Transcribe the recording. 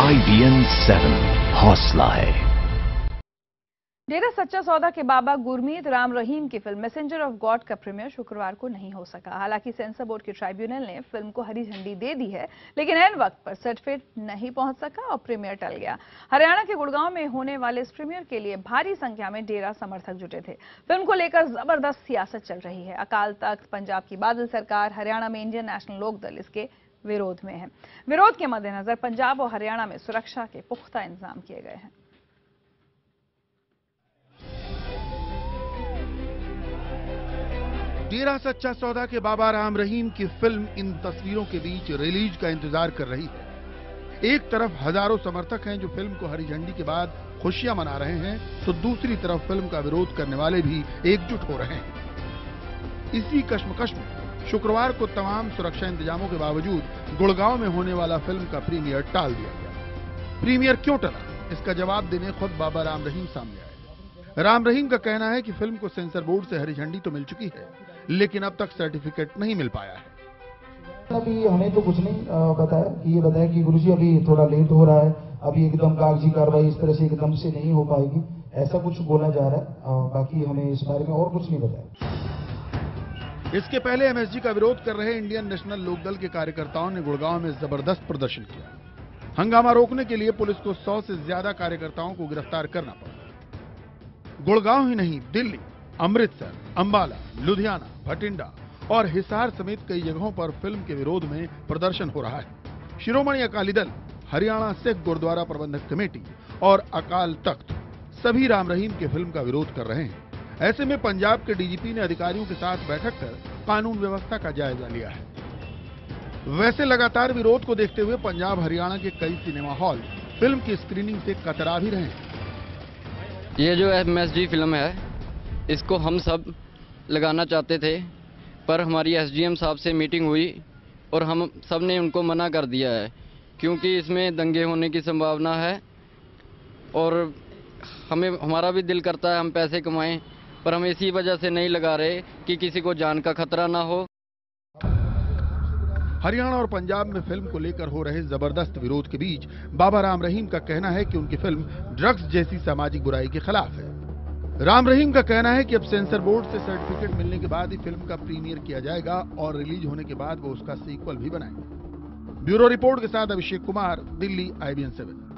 IBN 7 हौसला है। डेरा सच्चा सौदा के बाबा गुरमीत राम रहीम की फ़िल्म मैसेंजर ऑफ़ गॉड का प्रीमियर शुक्रवार को नहीं हो सका। हालाँकि सेंसर बोर्ड के ट्राइब्यूनल ने फ़िल्म को हरी झंडी दे दी है, लेकिन एन वक्त पर सर्टिफिकेट नहीं पहुँच सका और प्रीमियर टल गया। हरियाणा के गुड़गांव में होने वाले इस प्रीमियर के लिए भारी संख्या में डेरा समर्थक जुटे थे। फ़िल्म को लेकर ज़बरदस्त सियासत चल रही है। अकाल तख्त, पंजाब की बादल सरकार, हरियाणा में इंडियन नेशनल लोकदल, इसके विरोध में है। विरोध के मद्देनजर पंजाब और हरियाणा में सुरक्षा के पुख्ता इंतज़ाम किए गए हैं। डेरा सच्चा सौदा के बाबा राम रहीम की फ़िल्म इन तस्वीरों के बीच रिलीज़ का इंतज़ार कर रही है। एक तरफ़ हज़ारों समर्थक हैं जो फ़िल्म को हरी झंडी के बाद खुशियाँ मना रहे हैं तो दूसरी तरफ़ फ़िल्म का विरोध करने वाले भी एकजुट हो रहे हैं। इसी कश्मकश में शुक्रवार को तमाम सुरक्षा इंतजामों के बावजूद गुड़गांव में होने वाला फ़िल्म का प्रीमियर टाल दिया गया। प्रीमियर क्यों टला? इसका जवाब देने खुद बाबा राम रहीम सामने आए। राम रहीम का कहना है कि फ़िल्म को सेंसर बोर्ड से हरी झंडी तो मिल चुकी है, लेकिन अब तक सर्टिफिकेट नहीं मिल पाया है। अभी हमें तो कुछ नहीं बताया कि ये बताया कि गुरुजी, अभी थोड़ा लेट हो रहा है, अभी एकदम कागज़ी कार्रवाई इस तरह से एकदम से नहीं हो पाएगी, ऐसा कुछ बोला जा रहा है बाकी हमें इस बारे में और कुछ नहीं बताया। इसके पहले एमएसजी का विरोध कर रहे इंडियन नेशनल लोकदल के कार्यकर्ताओं ने गुड़गांव में ज़बरदस्त प्रदर्शन किया। हंगामा रोकने के लिए पुलिस को 100 से ज़्यादा कार्यकर्ताओं को गिरफ़्तार करना पड़ा। गुड़गांव ही नहीं, दिल्ली, अमृतसर, अंबाला, लुधियाना, भटिंडा और हिसार समेत कई जगहों पर फ़िल्म के विरोध में प्रदर्शन हो रहा है। शिरोमणि अकाली दल, हरियाणा सिख गुरुद्वारा प्रबंधक कमेटी और अकाल तख्त सभी राम रहीम के फ़िल्म का विरोध कर रहे हैं। ऐसे में पंजाब के डीजीपी ने अधिकारियों के साथ बैठक कर कानून व्यवस्था का जायजा लिया है। वैसे लगातार विरोध को देखते हुए पंजाब हरियाणा के कई सिनेमा हॉल फ़िल्म की स्क्रीनिंग से कतरा भी रहे ये जो एम फ़िल्म है, इसको हम सब लगाना चाहते थे, पर हमारी एसडीएम साहब से मीटिंग हुई और हम सबने उनको मना कर दिया है, क्योंकि इसमें दंगे होने की संभावना है और हमें, हमारा भी दिल करता है हम पैसे कमाएँ पर हम इसी वजह से नहीं लगा रहे कि किसी को जान का खतरा ना हो। हरियाणा और पंजाब में फ़िल्म को लेकर हो रहे ज़बरदस्त विरोध के बीच बाबा राम रहीम का कहना है कि उनकी फ़िल्म ड्रग्स जैसी सामाजिक बुराई के खिलाफ है। राम रहीम का कहना है कि अब सेंसर बोर्ड से सर्टिफिकेट मिलने के बाद ही फ़िल्म का प्रीमियर किया जाएगा और रिलीज़ होने के बाद वो उसका सीक्वल भी बनाएँगे। ब्यूरो रिपोर्ट के साथ अभिषेक कुमार, दिल्ली आईबीएन सेवन।